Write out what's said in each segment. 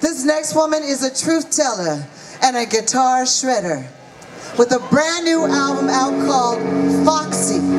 This next woman is a truth teller and a guitar shredder with a brand new album out called Foxy.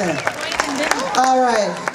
All right.